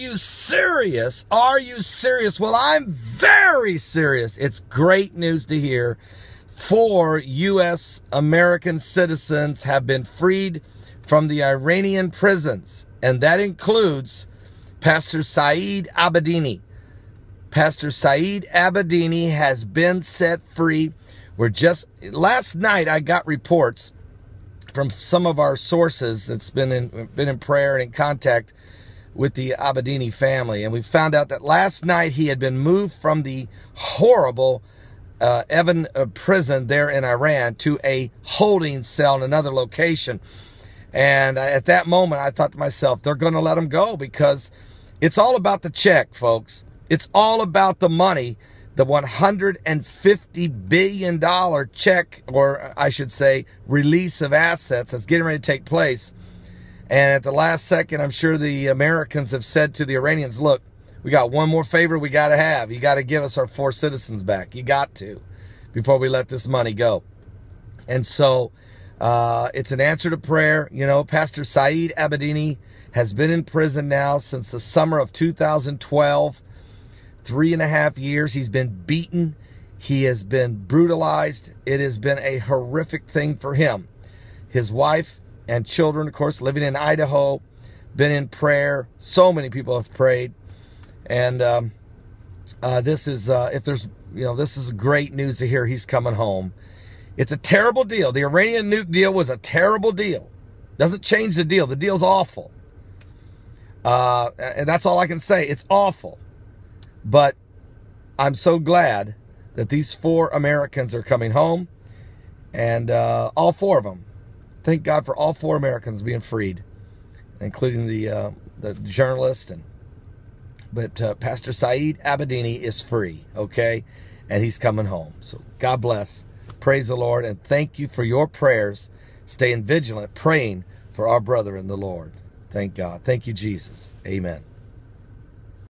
you serious? Are you serious? Well, I'm very serious. It's great news to hear. Four U.S. American citizens have been freed from the Iranian prisons, and that includes Pastor Saeed Abedini. Pastor Saeed Abedini has been set free. We're just last night I got reports from some of our sources that's been in been in prayer and in contact with the Abedini family, and we found out that last night he had been moved from the horrible uh, Evin uh, prison there in Iran to a holding cell in another location. And at that moment, I thought to myself, they're going to let him go because it's all about the check, folks. It's all about the money, the $150 billion check, or I should say, release of assets that's getting ready to take place. And at the last second, I'm sure the Americans have said to the Iranians, look, we got one more favor we got to have. You got to give us our four citizens back. You got to before we let this money go. And so uh, it's an answer to prayer. You know, Pastor Saeed Abedini has been in prison now since the summer of 2012 three and a half years. He's been beaten. He has been brutalized. It has been a horrific thing for him. His wife and children, of course, living in Idaho, been in prayer. So many people have prayed. And um, uh, this is, uh, if there's, you know, this is great news to hear he's coming home. It's a terrible deal. The Iranian nuke deal was a terrible deal. Doesn't change the deal. The deal's awful. Uh, and that's all I can say. It's awful. But I'm so glad that these four Americans are coming home, and uh, all four of them. Thank God for all four Americans being freed, including the uh, the journalist and. But uh, Pastor Saeed Abedini is free, okay, and he's coming home. So God bless, praise the Lord, and thank you for your prayers. Staying vigilant, praying for our brother in the Lord. Thank God. Thank you, Jesus. Amen.